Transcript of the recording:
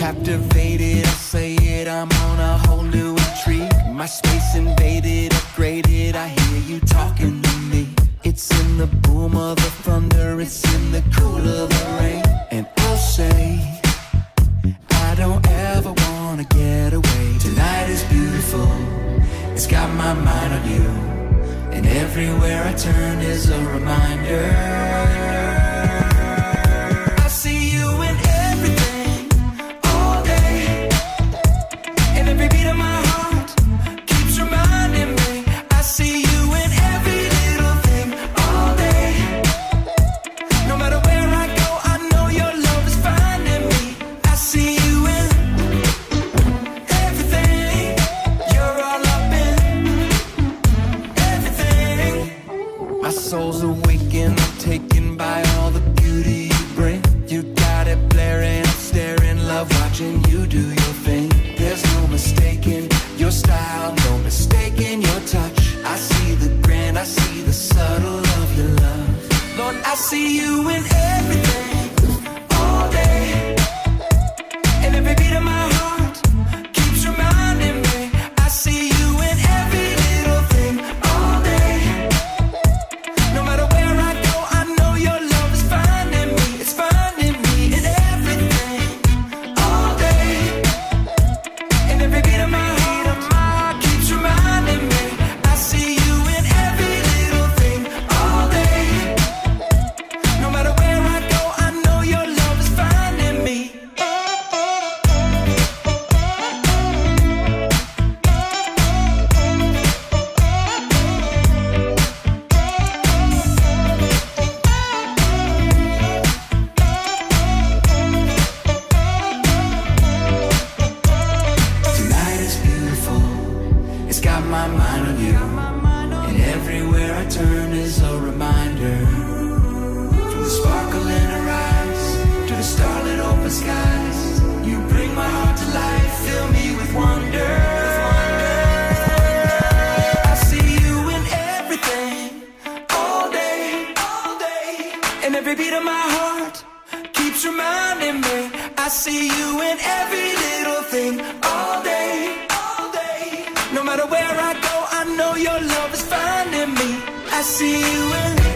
captivated. I say it, I'm on a whole new intrigue. My space invaded, upgraded. I hear you talking to me. It's in the boom of the thunder, it's in the cool of the rain. And I'll say, I don't ever wanna get away. Tonight is beautiful, it's got my mind on you. And everywhere I turn is a reminder. Soul's awakened, taken by all the beauty you bring. You got it blaring, staring, love watching you do your thing. There's no mistaking your style, no mistaking your touch. I see the grand, I see the subtle of your love. Lord, I see you in Got my mind on you. And everywhere I turn is a reminder. From the sparkle in her eyes to the starlit open skies. You bring my heart to life, fill me with wonder. I see you in everything, all day, all day. And every beat of my heart keeps reminding me. I see you in every little thing, where I go, I know your love is finding me. I see you in